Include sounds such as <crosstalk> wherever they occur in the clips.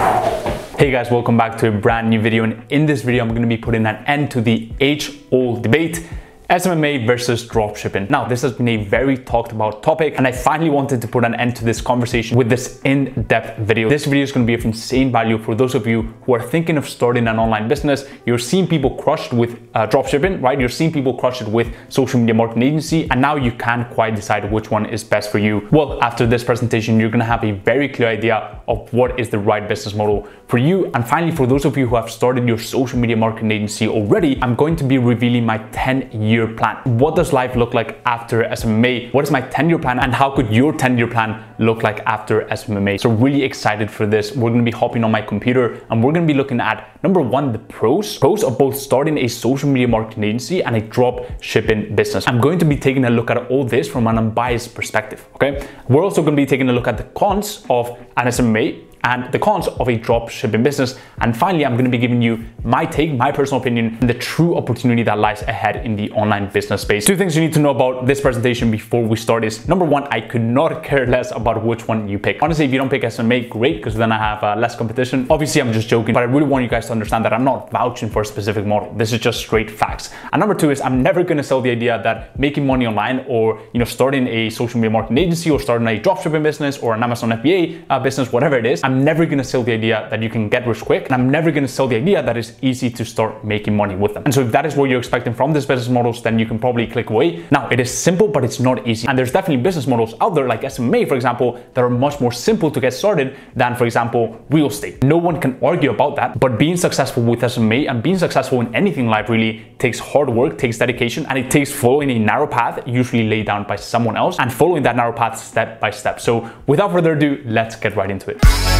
Hey guys, welcome back to a brand new video. And in this video I'm going to be putting an end to the age-old debate SMMA versus dropshipping. Now, this has been a very talked about topic, and I finally wanted to put an end to this conversation with this in-depth video. This video is going to be of insane value for those of you who are thinking of starting an online business. You're seeing people crushed with uh, dropshipping, right? You're seeing people crushed with social media marketing agency, and now you can't quite decide which one is best for you. Well, after this presentation, you're going to have a very clear idea of what is the right business model for you. And finally, for those of you who have started your social media marketing agency already, I'm going to be revealing my 10 year year plan. What does life look like after SMMA? What is my 10 year plan and how could your 10 year plan look like after SMMA? So really excited for this. We're gonna be hopping on my computer and we're gonna be looking at number one, the pros, pros of both starting a social media marketing agency and a drop shipping business. I'm going to be taking a look at all this from an unbiased perspective, okay? We're also gonna be taking a look at the cons of an SMMA and the cons of a drop shipping business. And finally, I'm going to be giving you my take, my personal opinion, and the true opportunity that lies ahead in the online business space. Two things you need to know about this presentation before we start is number one, I could not <laughs> care less about which one you pick. Honestly, if you don't pick SMA, great, because then I have uh, less competition. Obviously, I'm just joking, but I really want you guys to understand that I'm not vouching for a specific model. This is just straight facts. And number two is I'm never going to sell the idea that making money online or, you know, starting a social media marketing agency or starting a dropshipping business or an Amazon FBA uh, business, whatever it is, I'm never gonna sell the idea that you can get rich quick, and I'm never gonna sell the idea that it's easy to start making money with them. And so if that is what you're expecting from these business models, then you can probably click away. Now, it is simple, but it's not easy. And there's definitely business models out there like SMA, for example, that are much more simple to get started than, for example, real estate. No one can argue about that, but being successful with SMA and being successful in anything in life really takes hard work, takes dedication, and it takes following a narrow path, usually laid down by someone else, and following that narrow path step by step. So without further ado, let's get right into it.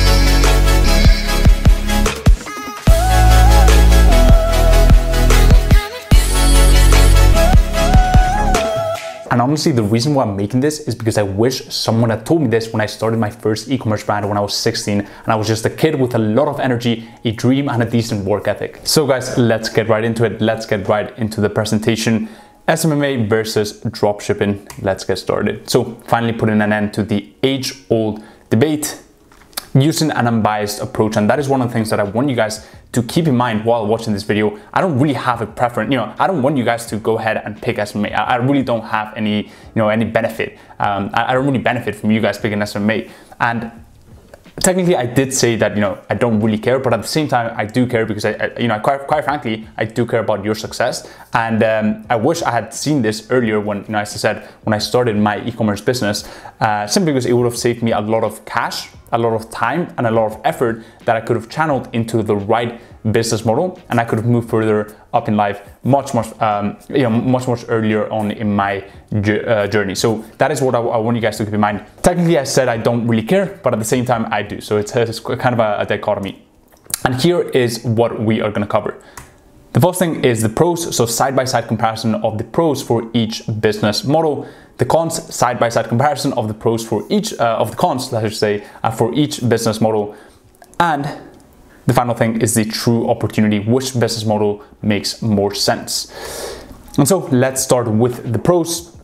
And honestly, the reason why I'm making this is because I wish someone had told me this when I started my first e-commerce brand when I was 16 and I was just a kid with a lot of energy, a dream and a decent work ethic. So guys, let's get right into it. Let's get right into the presentation. SMMA versus dropshipping. Let's get started. So finally putting an end to the age-old debate using an unbiased approach. And that is one of the things that I want you guys to keep in mind while watching this video. I don't really have a preference, you know, I don't want you guys to go ahead and pick SMA. I, really don't have any, you know, any benefit. Um, I, I don't really benefit from you guys picking SMA. And technically I did say that you know I don't really care, but at the same time I do care because I, I you know quite, quite frankly I do care about your success, and um, I wish I had seen this earlier when you know as I said when I started my e-commerce business, uh, simply because it would have saved me a lot of cash, a lot of time, and a lot of effort that I could have channeled into the right business model and I could have moved further up in life much much um, you know much much earlier on in my uh, journey. So that is what I, I, want you guys to keep in mind. Technically I said I don't really care but at the same time I do. So it's, it's kind of a, a dichotomy. And here is what we are going to cover. The first thing is the pros. So side-by-side -side comparison of the pros for each business model the cons side-by-side comparison of the pros for each uh, of the cons let's say uh, for each business model and the final thing is the true opportunity. Which business model makes more sense? And so let's start with the pros.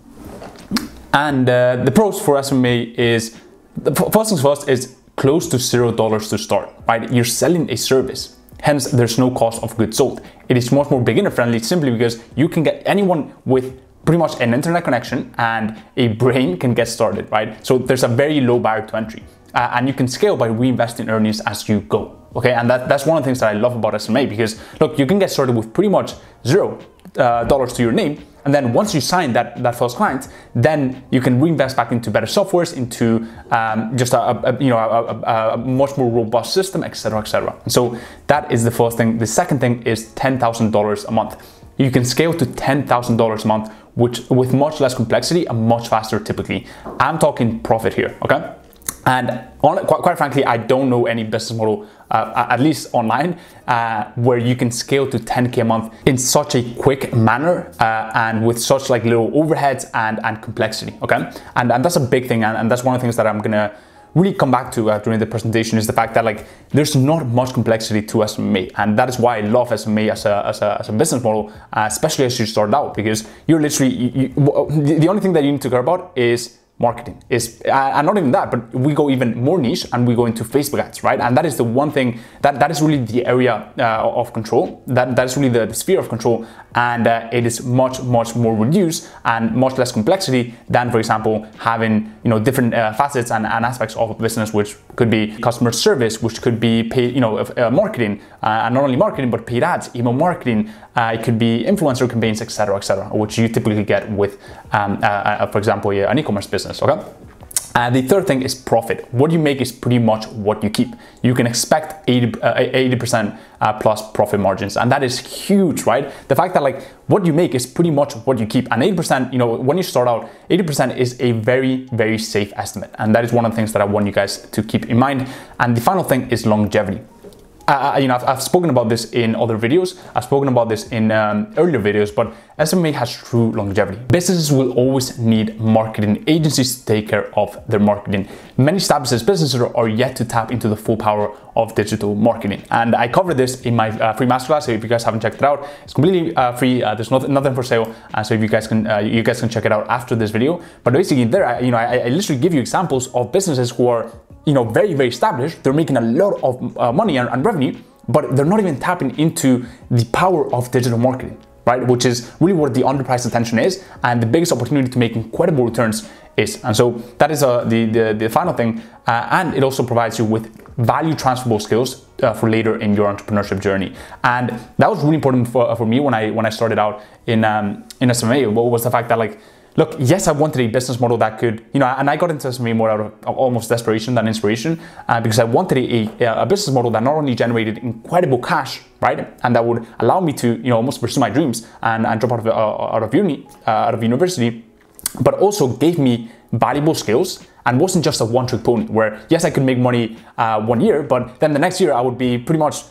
And uh, the pros for SMMA is, the first things first is close to zero dollars to start, right? You're selling a service. Hence, there's no cost of goods sold. It is much more beginner friendly simply because you can get anyone with pretty much an internet connection and a brain can get started, right? So there's a very low barrier to entry. Uh, and you can scale by reinvesting earnings as you go. Okay, and that, that's one of the things that I love about SMA because look, you can get started with pretty much zero uh, dollars to your name. And then once you sign that, that first client, then you can reinvest back into better softwares, into um, just a, a, you know a, a, much more robust system, etc., etc. And so that is the first thing. The second thing is ten thousand dollars a month. You can scale to ten thousand dollars a month, which with much less complexity and much faster. Typically, I'm talking profit here. Okay. And on, quite, quite, frankly, I don't know any business model, uh, at least online, uh, where you can scale to 10k a month in such a quick manner uh, and with such like little overheads and, and complexity. Okay, and, and that's a big thing, and, and that's one of the things that I'm gonna really come back to uh, during the presentation is the fact that like there's not much complexity to SMA and that is why I love SMA as a, as a, as a business model uh, especially as you start out because you're literally you, you, the only thing that you need to care about is marketing is uh, and not even that but we go even more niche and we go into facebook ads right? And that is the one thing that that is really the area uh, of control. That that is really the, the sphere of control. And uh, it is much much more reduced and much less complexity than for example having you know different uh, facets and, and, aspects of a business which could be customer service which could be paid you know uh, marketing uh, and not only marketing but paid ads email marketing it could be influencer campaigns etc etc which you typically get with um, for example an e-commerce business business, okay? And the third thing is profit. What you make is pretty much what you keep. You can expect 80, uh, percent uh, plus profit margins. And that is huge, right? The fact that like what you make is pretty much what you keep. And 80%, you know, when you start out, 80% is a very, very safe estimate. And that is one of the things that I want you guys to keep in mind. And the final thing is longevity uh, you know, I've, I've, spoken about this in other videos. I've spoken about this in um, earlier videos, but SMA has true longevity. Businesses will always need marketing agencies to take care of their marketing. Many established businesses are yet to tap into the full power of digital marketing. And I cover this in my uh, free masterclass. So if you guys haven't checked it out, it's completely uh, free. Uh, there's not, nothing for sale. Uh, so if you guys can, you guys can check it out after this video. But basically there, I, you know, I, I literally give you examples of businesses who are you know, very, very established. They're making a lot of money and, and revenue, but they're not even tapping into the power of digital marketing, right? Which is really what the underpriced attention is and the biggest opportunity to make incredible returns is. And so that is uh, the, the, the final thing. Uh, and it also provides you with value transferable skills uh, for later in your entrepreneurship journey. And that was really important for, for me when I when I started out in um, in SMA. What was the fact that like look, yes, I wanted a business model that could, you know, and I got into SMA more out of almost desperation than inspiration uh, because I wanted a, a, business model that not only generated incredible cash, right, and that would allow me to, you know, almost pursue my dreams and, and drop out of, uh, out of uni, uh, out of university, but also gave me valuable skills and wasn't just a one-trick pony where, yes, I could make money uh, one year, but then the next year I would be pretty much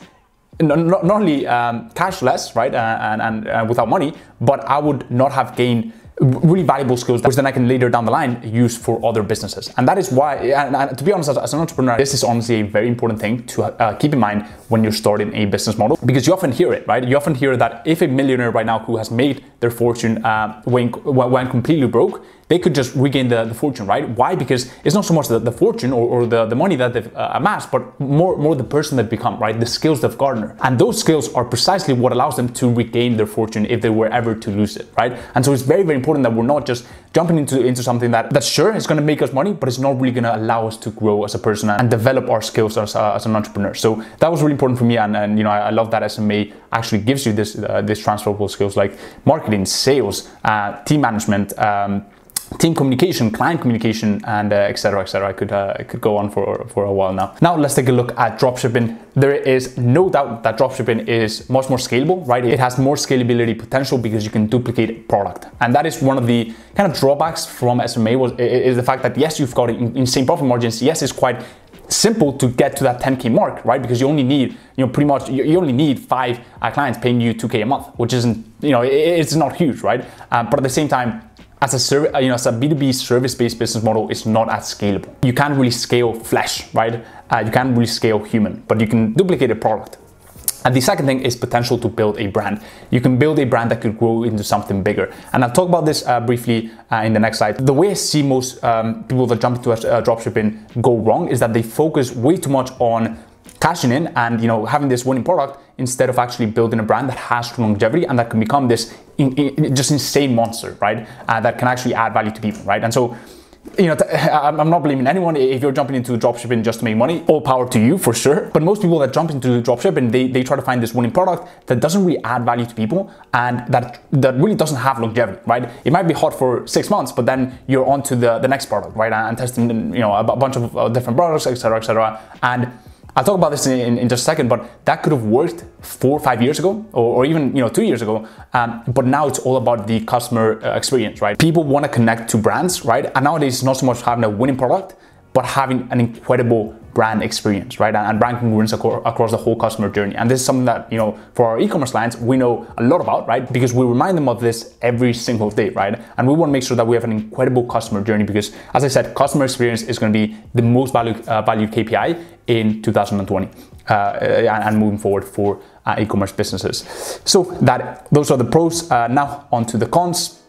not, not only um, cashless, right, uh, and, and uh, without money, but I would not have gained really valuable skills which then I can later down the line use for other businesses. And that is why, and, and to be honest, as, as, an entrepreneur, this is honestly a very important thing to uh, keep in mind when you're starting a business model because you often hear it, right? You often hear that if a millionaire right now who has made their fortune uh, when, when completely broke, they could just regain the, the fortune, right? Why? Because it's not so much the, the fortune or, or the, the money that they've uh, amassed, but more, more the person they've become, right? The skills they've garnered. And those skills are precisely what allows them to regain their fortune if they were ever to lose it, right? And so it's very, very important that we're not just jumping into, into something that, that sure, is gonna make us money, but it's not really gonna allow us to grow as a person and develop our skills as, uh, as an entrepreneur. So that was really important for me. And, and you know, I, I love that SMA actually gives you this, uh, this transferable skills like marketing, sales, uh, team management, um, team communication, client communication, and etc. Uh, etc. Et I could uh, I could go on for for a while now. Now let's take a look at dropshipping. There is no doubt that dropshipping is much more scalable, right? It has more scalability potential because you can duplicate product, and that is one of the kind of drawbacks from SMA was is the fact that yes, you've got insane profit margins. Yes, it's quite simple to get to that 10k mark right because you only need you know pretty much you, only need five uh, clients paying you 2k a month which isn't you know it's not huge right uh, but at the same time as a service, you know, as a B2B service-based business model, it's not as scalable. You can't really scale flesh, right? Uh, you can't really scale human, but you can duplicate a product. And the second thing is potential to build a brand. You can build a brand that could grow into something bigger. And I'll talk about this uh, briefly uh, in the next slide. The way I see most um, people that jump into uh, dropshipping go wrong is that they focus way too much on cashing in and you know having this winning product instead of actually building a brand that has longevity and that can become this in, in, just insane monster, right? Uh, that can actually add value to people, right? And so you know, <laughs> I'm not blaming anyone if you're jumping into dropshipping just to make money. All power to you for sure. But most people that jump into dropshipping, they, they try to find this winning product that doesn't really add value to people and that that really doesn't have longevity, right? It might be hot for six months, but then you're on to the, the next product, right? And testing, you know, a bunch of different products, etc., etc. And I'll talk about this in, in, just a second, but that could have worked four or five years ago, or, or even you know two years ago. Um, but now it's all about the customer uh, experience, right? People want to connect to brands, right? And nowadays it's not so much having a winning product, but having an incredible brand experience, right? And, brand congruence across the whole customer journey. And this is something that, you know, for our e-commerce clients, we know a lot about, right? Because we remind them of this every single day, right? And we want to make sure that we have an incredible customer journey because, as I said, customer experience is going to be the most valued, uh, KPI in 2020 uh, and moving forward for uh, e-commerce businesses. So that those are the pros. Uh, now onto the cons.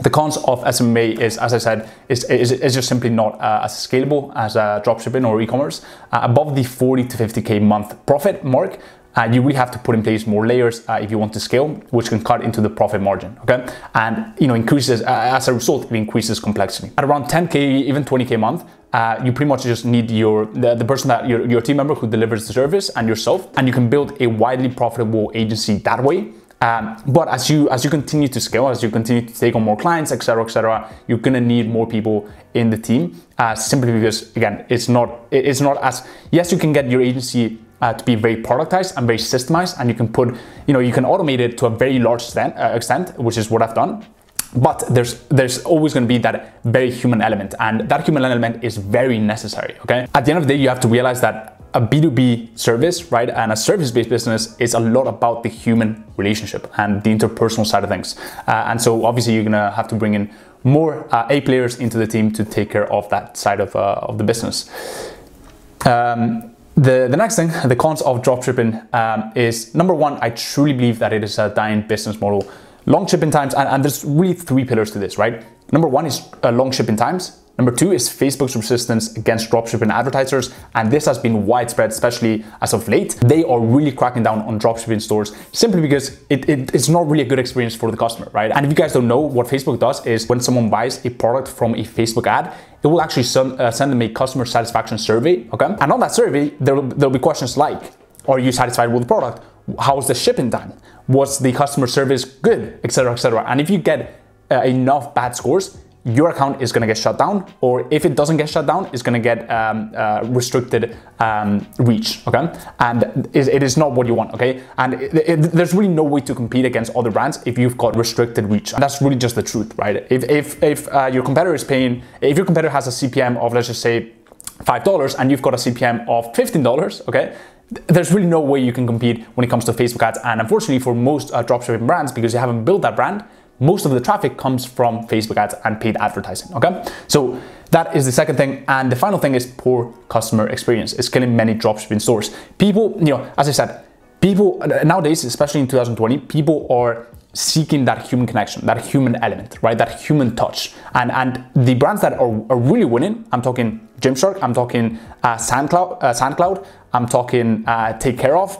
The cons of SMMA is, as I said, is, is, is just simply not uh, as scalable as uh, dropshipping or e-commerce. Uh, above the 40 to 50k month profit mark, uh, you really have to put in place more layers uh, if you want to scale, which can cut into the profit margin. Okay, and you know increases uh, as a result, it increases complexity. At around 10k, even 20k a month, uh, you pretty much just need your the, the person that your, your team member who delivers the service and yourself, and you can build a widely profitable agency that way. Um, but as you as you continue to scale, as you continue to take on more clients, etc., etc., you're gonna need more people in the team. Uh, simply because again, it's not it's not as yes, you can get your agency uh, to be very productized and very systemized, and you can put you know you can automate it to a very large extent, uh, extent which is what I've done. But there's there's always going to be that very human element, and that human element is very necessary. Okay, at the end of the day, you have to realize that a B2B service, right, and a service-based business is a lot about the human relationship and the interpersonal side of things. Uh, and so obviously you're gonna have to bring in more uh, A players into the team to take care of that side of, uh, of the business. Um, the, the next thing, the cons of dropshipping um, is number one, I truly believe that it is a dying business model. Long shipping times, and, and there's really three pillars to this, right? Number one is uh, long shipping times. Number two is Facebook's resistance against dropshipping advertisers, and this has been widespread, especially as of late. They are really cracking down on dropshipping stores simply because it, it, it's not really a good experience for the customer, right? And if you guys don't know, what Facebook does is when someone buys a product from a Facebook ad, it will actually send, uh, send them a customer satisfaction survey, okay? And on that survey, there will, there will be questions like, are you satisfied with the product? How's the shipping time? Was the customer service good, etc., etc. And if you get uh, enough bad scores, your account is going to get shut down, or if it doesn't get shut down, it's going to get um, uh, restricted um, reach. Okay, and it is not what you want. Okay, and it, it, there's really no way to compete against other brands if you've got restricted reach. And that's really just the truth, right? If if if uh, your competitor is paying, if your competitor has a CPM of let's just say five dollars, and you've got a CPM of fifteen dollars, okay, there's really no way you can compete when it comes to Facebook ads. And unfortunately, for most uh, dropshipping brands, because you haven't built that brand, most of the traffic comes from Facebook ads and paid advertising, okay? So that is the second thing. And the final thing is poor customer experience. It's killing many dropshipping stores. People, you know, as I said, people nowadays, especially in 2020, people are seeking that human connection, that human element, right? That human touch. And and the brands that are, are really winning, I'm talking Gymshark, I'm talking uh, SoundCloud, uh, SoundCloud, I'm talking uh, Take Care of,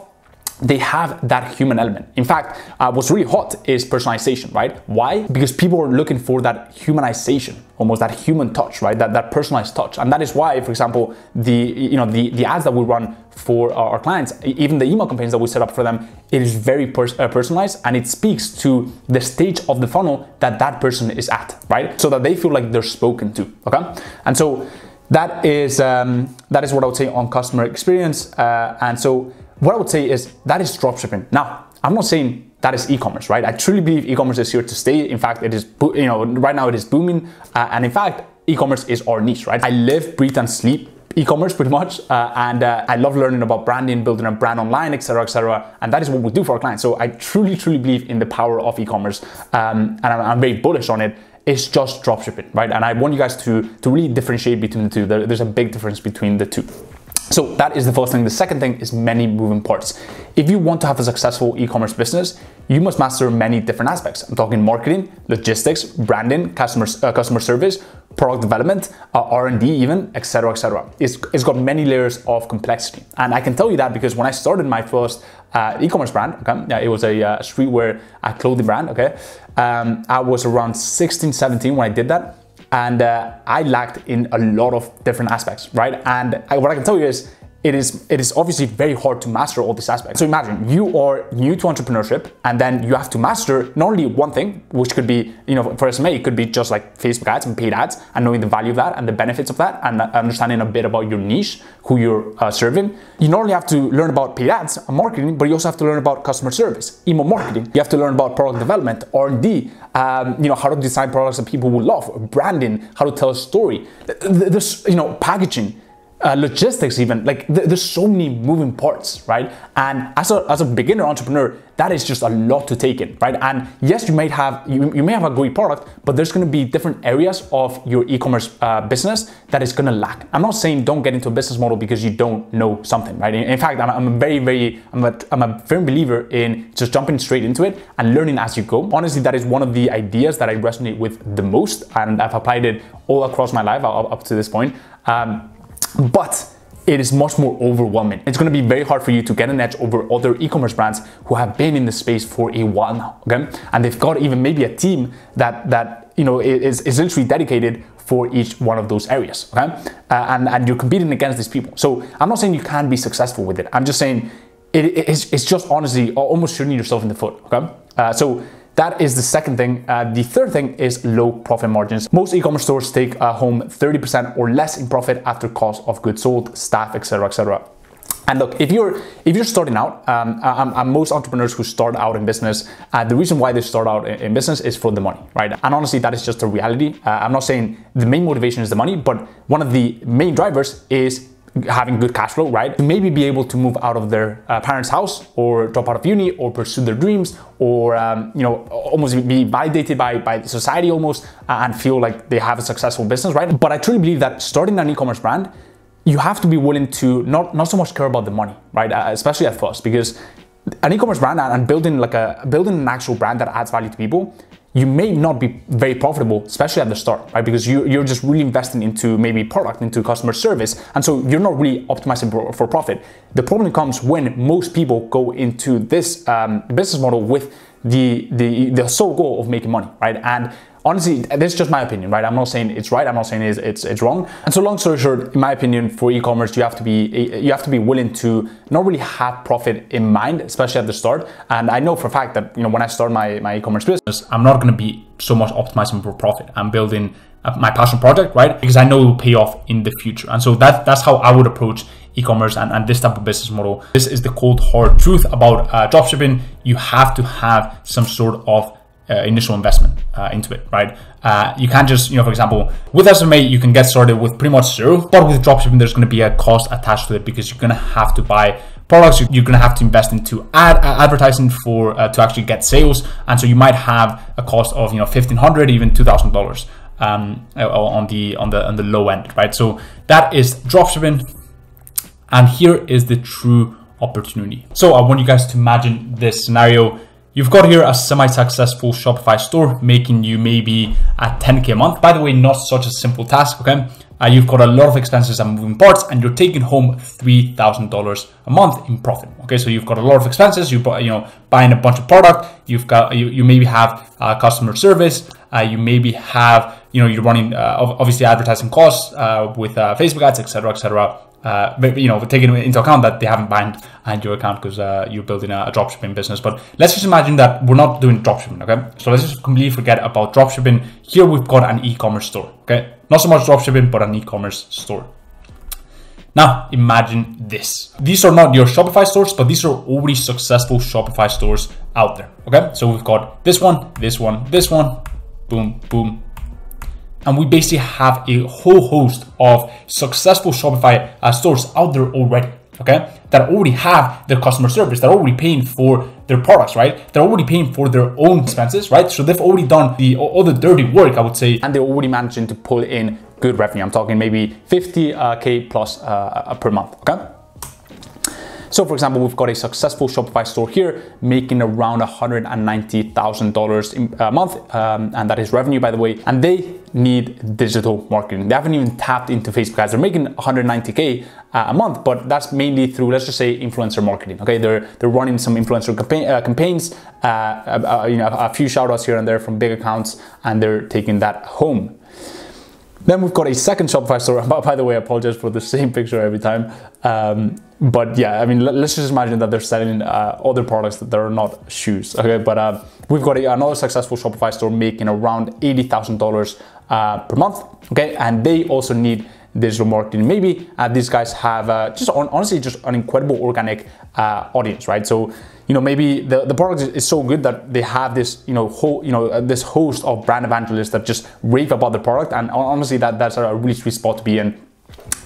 they have that human element. In fact, uh, what's really hot is personalization, right? Why? Because people are looking for that humanization, almost that human touch, right? That, that personalized touch. And that is why, for example, the, you know, the, the ads that we run for our, clients, even the email campaigns that we set up for them, it is very pers- uh, personalized and it speaks to the stage of the funnel that that person is at, right? So that they feel like they're spoken to, okay? And so that is, um, that is what I would say on customer experience. Uh, and so what I would say is that is dropshipping. Now, I'm not saying that is e-commerce, right? I truly believe e-commerce is here to stay. In fact, it is, you know, right now it is booming. Uh, and in fact, e-commerce is our niche, right? I live, breathe, and sleep e-commerce pretty much uh, and uh, i love learning about branding building a brand online etc etc and that is what we do for our clients so i truly truly believe in the power of e-commerce um, and I'm, I'm, very bullish on it it's just dropshipping right and i want you guys to to really differentiate between the two there, there's a big difference between the two so that is the first thing. The second thing is many moving parts. If you want to have a successful e-commerce business, you must master many different aspects. I'm talking marketing, logistics, branding, customer, uh, customer service, product development, uh, R&D even, etc., etc. It's, it's got many layers of complexity. And I can tell you that because when I started my first uh, e-commerce brand, okay, it was a uh, streetwear uh, clothing brand, okay, um, I was around 16, 17 when I did that and uh, I lacked in a lot of different aspects, right? And I, what I can tell you is it is it is obviously very hard to master all these aspects. So imagine you are new to entrepreneurship and then you have to master not only one thing, which could be, you know, for SMA, it could be just like Facebook ads and paid ads and knowing the value of that and the benefits of that and understanding a bit about your niche, who you're uh, serving. You not only have to learn about paid ads and marketing, but you also have to learn about customer service, email marketing. You have to learn about product development, R&D, um, you know, how to design products that people will love, branding, how to tell a story. There's, you know, packaging uh, logistics even like th- there's so many moving parts right? And as a, as a beginner entrepreneur that is just a lot to take in right? And yes you might have you, you may have a great product but there's going to be different areas of your e-commerce uh, business that is going to lack. I'm not saying don't get into a business model because you don't know something right? In, in fact I'm, I'm, a very very I'm a, I'm a firm believer in just jumping straight into it and learning as you go. Honestly that is one of the ideas that i resonate with the most and i've applied it all across my life up, to this point. Um, but it is much more overwhelming. It's gonna be very hard for you to get an edge over other e-commerce brands who have been in the space for a while now, okay? And they've got even maybe a team that, that you know, is, is literally dedicated for each one of those areas, okay? Uh, and, and you're competing against these people. So I'm not saying you can't be successful with it. I'm just saying it, it's, it's just honestly almost shooting yourself in the foot, okay? Uh, so that is the second thing. Uh, the third thing is low profit margins. Most e-commerce stores take uh, home 30% or less in profit after cost of goods sold, staff, etc., etc. And look, if you're if you're starting out, um, I'm, I'm most entrepreneurs who start out in business, uh, the reason why they start out in, in, business is for the money, right? And honestly, that is just a reality. Uh, I'm not saying the main motivation is the money, but one of the main drivers is having good cash flow, right? To maybe be able to move out of their uh, parents' house or drop out of uni or pursue their dreams or, um, you know, almost be validated by, by society almost uh, and feel like they have a successful business, right? But I truly believe that starting an e-commerce brand, you have to be willing to not, not so much care about the money, right? Uh, especially at first, because an e-commerce brand and building like a building an actual brand that adds value to people you may not be very profitable, especially at the start, right? Because you, you're just really investing into maybe product, into customer service. And so you're not really optimizing for, for profit. The problem comes when most people go into this um, business model with the, the, the sole goal of making money, right? And honestly, this is just my opinion, right? I'm not saying it's right. I'm not saying it's, it's, it's wrong. And so long story short, in my opinion, for e-commerce, you have to be, you have to be willing to not really have profit in mind, especially at the start. And I know for a fact that, you know, when I start my, my e-commerce business, I'm not going to be so much optimizing for profit. I'm building my passion project, right? Because I know it will pay off in the future. And so that, that's how I would approach e-commerce and, and this type of business model. This is the cold hard truth about uh, dropshipping. You have to have some sort of uh, initial investment uh, into it, right? Uh, you can't just, you know, for example, with SMA, you can get started with pretty much zero, but with dropshipping, there's going to be a cost attached to it because you're going to have to buy products. You're going to have to invest into ad advertising for uh, to actually get sales, and so you might have a cost of, you know, fifteen hundred, even two thousand dollars um, on the on the on the low end, right? So that is dropshipping, and here is the true opportunity. So I want you guys to imagine this scenario You've got here a semi-successful Shopify store making you maybe at 10k a month. By the way, not such a simple task, okay? Uh, you've got a lot of expenses and moving parts, and you're taking home $3,000 a month in profit. Okay, so you've got a lot of expenses. You you know buying a bunch of product. You've got you, you maybe have uh, customer service. Uh, you maybe have you know you're running uh, obviously advertising costs uh, with uh, Facebook ads, etc., etc uh, you know, taking into account that they haven't banned your account because uh, you're building a, a dropshipping business. But let's just imagine that we're not doing dropshipping, okay? So let's just completely forget about dropshipping. Here we've got an e-commerce store, okay? Not so much dropshipping, but an e-commerce store. Now, imagine this. These are not your Shopify stores, but these are already successful Shopify stores out there, okay? So we've got this one, this one, this one, boom, boom, and we basically have a whole host of successful Shopify uh, stores out there already, okay? That already have their customer service, they're already paying for their products, right? They're already paying for their own expenses, right? So they've already done the all the dirty work, I would say, and they're already managing to pull in good revenue. I'm talking maybe 50k uh, plus uh, per month, okay? So for example, we've got a successful Shopify store here making around $190,000 a month. Um, and that is revenue, by the way. And they need digital marketing. They haven't even tapped into Facebook ads. They're making 190K uh, a month, but that's mainly through, let's just say influencer marketing. Okay. They're, they're running some influencer campaign, uh, campaigns, uh, uh you know, a few shout outs here and there from big accounts, and they're taking that home. Then we've got a second Shopify store. <laughs> By the way, I apologize for the same picture every time. Um, but yeah, I mean, let's just imagine that they're selling uh, other products that are not shoes. Okay, but uh, we've got another successful Shopify store making around eighty thousand uh, dollars per month. Okay, and they also need digital marketing. Maybe uh, these guys have uh, just on, honestly just an incredible organic uh, audience, right? So you know maybe the, the product is so good that they have this you know whole you know this host of brand evangelists that just rave about the product, and honestly that that's a really sweet spot to be in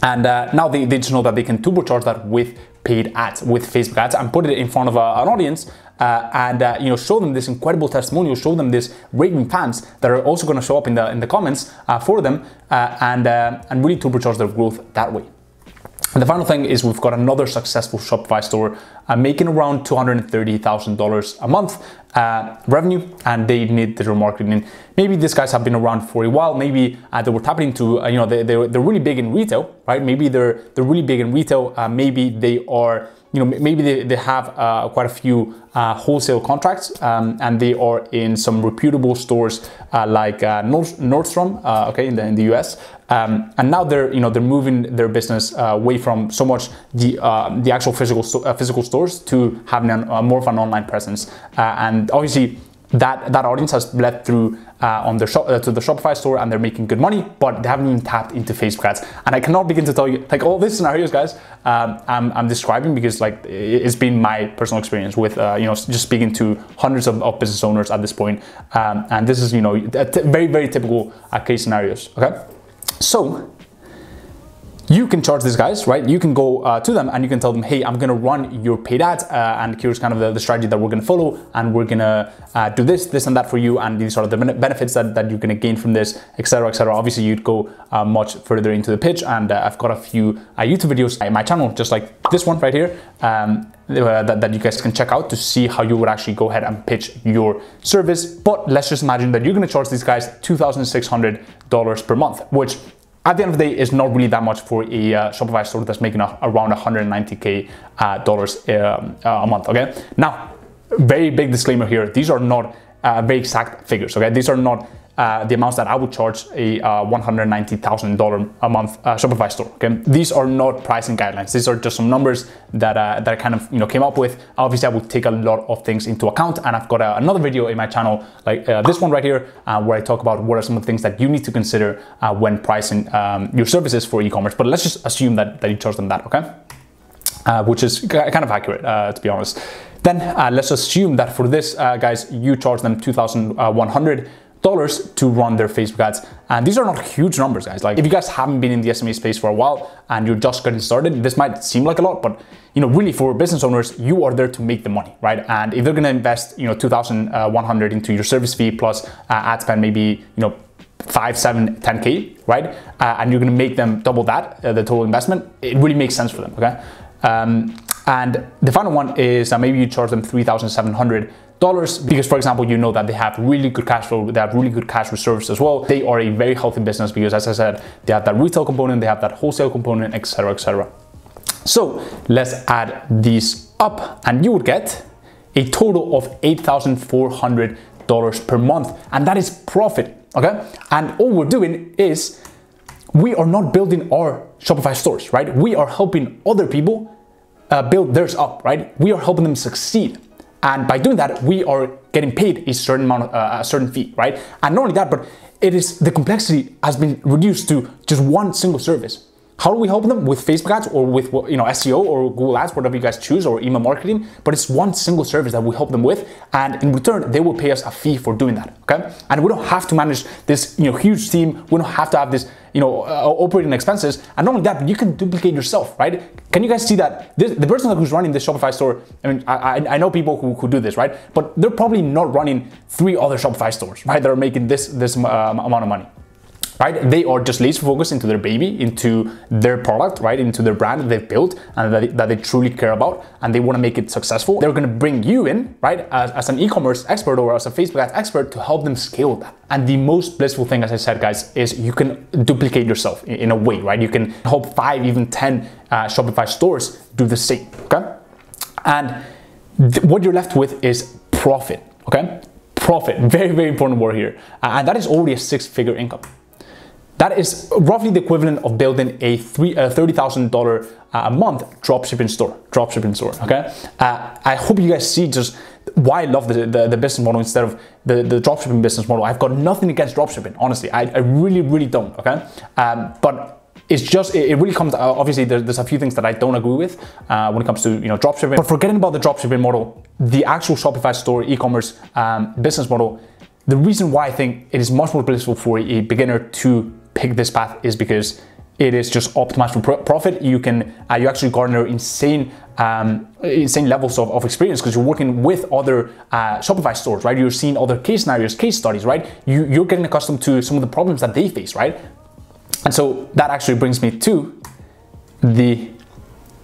And uh, now they, they just know that they can turbocharge that with paid ads, with Facebook ads, and put it in front of a, an audience uh, and uh, you know show them this incredible testimonial, show them this raving fans that are also going to show up in the in the comments uh, for them, uh, and uh, and really turbocharge their growth that way. And the final thing is we've got another successful Shopify store uh, making around $230,000 a month uh, revenue and they need digital marketing. Maybe these guys have been around for a while. Maybe uh, they were tapping into, uh, you know, they, they're, they're really big in retail, right? Maybe they're, they're really big in retail. Uh, maybe they are you know, maybe they, they have uh, quite a few uh, wholesale contracts um, and they are in some reputable stores uh, like uh, Nordstrom, uh, okay, in the, in the US. Um, and now they're, you know, they're moving their business uh, away from so much the, the actual physical, physical stores to having more of an online presence. and obviously, that that audience has bled through uh, on their shop uh, to the Shopify store and they're making good money, but they haven't even tapped into Facebook ads. And I cannot begin to tell you like all these scenarios, guys. Um, I'm, I'm describing because like it's been my personal experience with uh, you know just speaking to hundreds of, of business owners at this point, um, and this is you know very very typical uh, case scenarios. Okay, so you can charge these guys, right? You can go uh, to them and you can tell them, hey, I'm gonna run your paid ads, uh, and here's kind of the, the, strategy that we're gonna follow, and we're gonna uh, do this, this, and that for you, and these are the benefits that, that you're gonna gain from this, etc., etc. Obviously, you'd go uh, much further into the pitch, and uh, I've got a few uh, YouTube videos in my channel, just like this one right here. Um, that, that you guys can check out to see how you would actually go ahead and pitch your service. But let's just imagine that you're gonna charge these guys $2,600 per month, which at the end of the day, it's not really that much for a uh, Shopify store that's making a, around 190k uh, dollars um, a month. Okay, now very big disclaimer here: these are not uh, very exact figures. Okay, these are not uh, the amounts that I would charge a uh, $190,000 a month uh, Shopify store. Okay, these are not pricing guidelines. These are just some numbers that uh, that I kind of you know came up with. Obviously, I would take a lot of things into account, and I've got uh, another video in my channel like uh, this one right here, where I talk about what are some of the things that you need to consider when pricing um, your services for e-commerce. But let's just assume that that you charge them that. Okay, which is kind of accurate to be honest. Then let's assume that for this, guys, you charge them 2,100 dollars to run their Facebook ads. And these are not huge numbers, guys. Like if you guys haven't been in the SME space for a while and you're just getting started, this might seem like a lot, but you know, really for business owners, you are there to make the money, right? And if they're gonna invest, you know, 2,100 into your service fee plus uh, ad spend, maybe, you know, five, seven, 10K, right? Uh, and you're gonna make them double that, uh, the total investment, it really makes sense for them, okay? Um, and the final one is uh, maybe you charge them 3,700 dollars because for example you know that they have really good cash flow they have really good cash reserves as well. They are a very healthy business because as i said they have that retail component they have that wholesale component etc etc so let's add these up and you would get a total of $8,400 per month and that is profit okay? And all we're doing is we are not building our shopify stores right? We are helping other people uh, build theirs up right? We are helping them succeed and by doing that, we are getting paid a certain amount, of, uh, a certain fee, right? And not only that, but it is the complexity has been reduced to just one single service. How do we help them with Facebook ads or with you know SEO or Google Ads, whatever you guys choose, or email marketing? But it's one single service that we help them with, and in return, they will pay us a fee for doing that. Okay, and we don't have to manage this you know huge team. We don't have to have this you know uh, operating expenses, and not only that, but you can duplicate yourself, right? Can you guys see that this, the person who's running this Shopify store? I mean, I, I know people who, who do this, right? But they're probably not running three other Shopify stores, right? That are making this this uh, amount of money right? They are just laser focused into their baby, into their product, right? Into their brand that they've built and that they, that they truly care about and they want to make it successful. They're going to bring you in, right? As, as an e-commerce expert or as a Facebook ads expert to help them scale that. And the most blissful thing, as I said, guys, is you can duplicate yourself in, in a way, right? You can help five, even 10 uh, Shopify stores do the same, okay? And what you're left with is profit, okay? Profit, very, very important word here. And that is already a six figure income. That is roughly the equivalent of building a three, uh, $30,000 uh, a month dropshipping store, dropshipping store, okay? Uh, I hope you guys see just why I love the, the, the, business model instead of the, the dropshipping business model. I've got nothing against dropshipping, honestly. I, I really, really don't, okay? Um, but it's just it, really comes uh, obviously there's, there's, a few things that I don't agree with uh, when it comes to you know dropshipping but forgetting about the dropshipping model the actual Shopify store e-commerce um, business model the reason why I think it is much more blissful for a beginner to pick this path is because it is just optimized for profit. You can uh, you actually garner insane um, insane levels of, of experience because you're working with other uh, Shopify stores, right? You're seeing other case scenarios, case studies, right? You, you're getting accustomed to some of the problems that they face, right? And so that actually brings me to the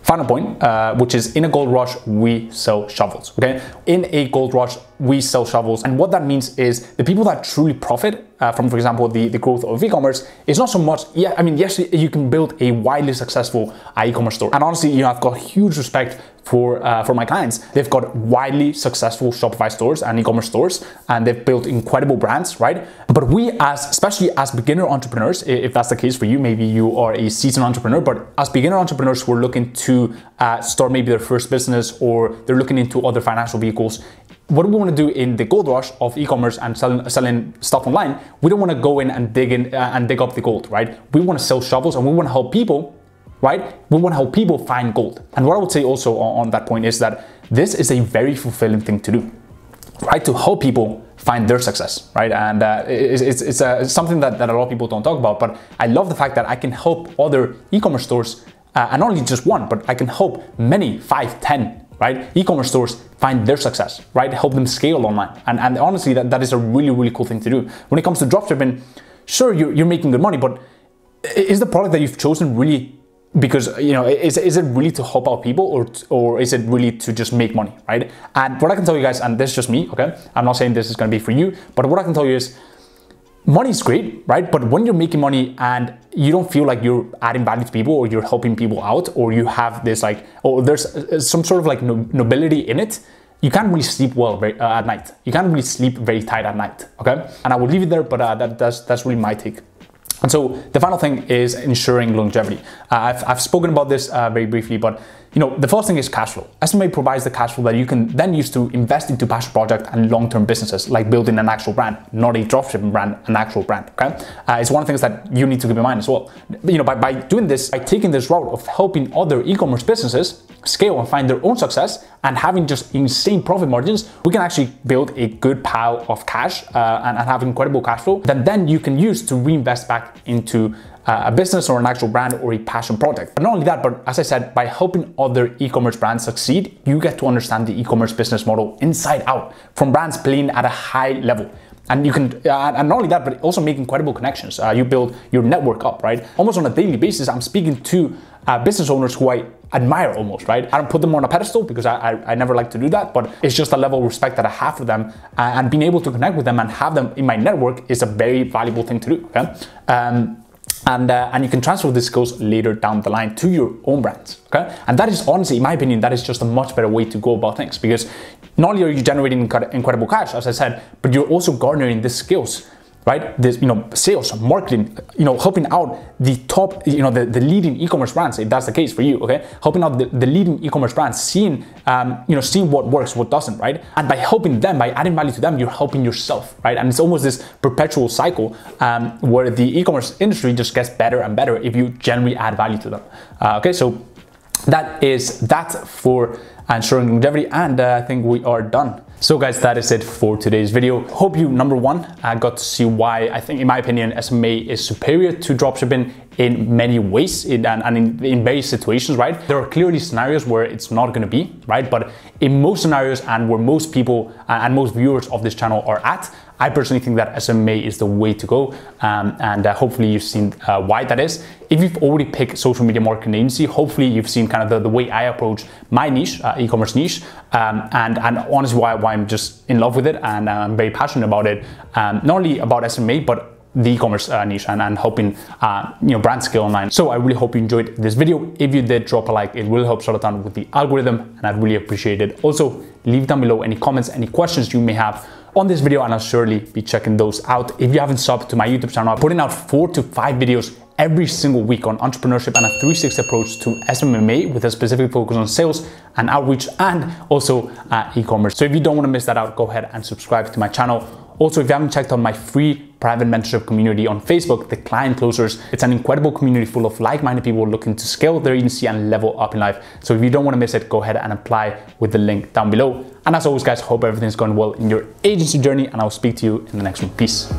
final point, uh, which is in a gold rush, we sell shovels. Okay. In a gold rush, we sell shovels. And what that means is the people that truly profit uh, from, for example, the, the growth of e-commerce is not so much, yeah, I mean, yes, you can build a widely successful uh, e-commerce store. And honestly, you know, I've got huge respect for uh, for my clients. They've got widely successful Shopify stores and e-commerce stores, and they've built incredible brands, right? But we, as especially as beginner entrepreneurs, if that's the case for you, maybe you are a seasoned entrepreneur, but as beginner entrepreneurs who are looking to uh, start maybe their first business or they're looking into other financial vehicles, what do we want to do in the gold rush of e-commerce and selling, selling stuff online? We don't want to go in and dig in uh, and dig up the gold, right? We want to sell shovels and we want to help people, right? We want to help people find gold. And what I would say also on, on that point is that this is a very fulfilling thing to do, right? To help people find their success, right? And uh, it's, it's, it's, uh, something that, that a lot of people don't talk about, but I love the fact that I can help other e-commerce stores, uh, and not only just one, but I can help many, five, ten right? E-commerce stores find their success, right? Help them scale online. And, and honestly, that, that is a really, really cool thing to do. When it comes to dropshipping, sure, you're, you're making good money, but is the product that you've chosen really because you know is, is it really to help out people or or is it really to just make money right and what i can tell you guys and this is just me okay i'm not saying this is going to be for you but what i can tell you is money is great, right? But when you're making money and you don't feel like you're adding value to people or you're helping people out or you have this like, or there's uh, some sort of like nobility in it, you can't really sleep well uh, at night. You can't really sleep very tight at night, okay? And I will leave it there, but uh, that, that's, that's really my take. And so the final thing is ensuring longevity. Uh, I've, I've spoken about this uh, very briefly, but you know, the first thing is cash flow. SMA provides the cash flow that you can then use to invest into passion project and long-term businesses, like building an actual brand, not a dropshipping brand, an actual brand. Okay, uh, it's one of the things that you need to keep in mind as well. You know, by, by doing this, by taking this route of helping other e-commerce businesses scale and find their own success, and having just insane profit margins, we can actually build a good pile of cash uh, and, and have incredible cash flow that then you can use to reinvest back into uh, a business or an actual brand or a passion project. But not only that, but as I said, by helping other e-commerce brands succeed, you get to understand the e-commerce business model inside out from brands playing at a high level. And you can, uh, and not only that, but also make incredible connections. Uh, you build your network up, right? Almost on a daily basis, I'm speaking to uh, business owners who I admire almost, right? I don't put them on a pedestal because I, I, I, never like to do that, but it's just a level of respect that I have for them. Uh, and being able to connect with them and have them in my network is a very valuable thing to do, okay? Um, and, uh, and you can transfer these skills later down the line to your own brands. Okay, and that is honestly, in my opinion, that is just a much better way to go about things because not only are you generating incredible cash, as I said, but you're also garnering these skills right? This, you know, sales, marketing, you know, helping out the top, you know, the, the leading e-commerce brands, if that's the case for you, okay? Helping out the, the leading e-commerce brands, seeing, um, you know, seeing what works, what doesn't, right? And by helping them, by adding value to them, you're helping yourself, right? And it's almost this perpetual cycle um, where the e-commerce industry just gets better and better if you generally add value to them. Uh, okay, so that is that for ensuring longevity, and uh, I think we are done. So guys, that is it for today's video. Hope you, number one, uh, got to see why I think, in my opinion, SMA is superior to dropshipping in many ways in, and, and in, in, various situations, right? There are clearly scenarios where it's not gonna be, right? But in most scenarios and where most people uh, and most viewers of this channel are at, I personally think that SMA is the way to go. Um, and uh, hopefully you've seen uh, why that is. If you've already picked social media marketing agency, hopefully you've seen kind of the, the way I approach my niche, uh, e-commerce niche, um, and, and honestly why, why I'm just in love with it and I'm very passionate about it. Um, not only about SMA, but the e-commerce uh, niche and, and helping uh, you know brand scale online. So I really hope you enjoyed this video. If you did, drop a like. It will help Charlatan with the algorithm and I'd really appreciate it. Also, leave down below any comments, any questions you may have on this video and I'll surely be checking those out. If you haven't subbed to my YouTube channel, I'm putting out four to five videos every single week on entrepreneurship and a 360 approach to SMMA with a specific focus on sales and outreach and also uh, e-commerce. So if you don't want to miss that out, go ahead and subscribe to my channel. Also, if you haven't checked out my free private mentorship community on Facebook, the Client Closers, it's an incredible community full of like-minded people looking to scale their agency and level up in life. So if you don't want to miss it, go ahead and apply with the link down below. And as always, guys, hope everything's going well in your agency journey and I'll speak to you in the next one. Peace.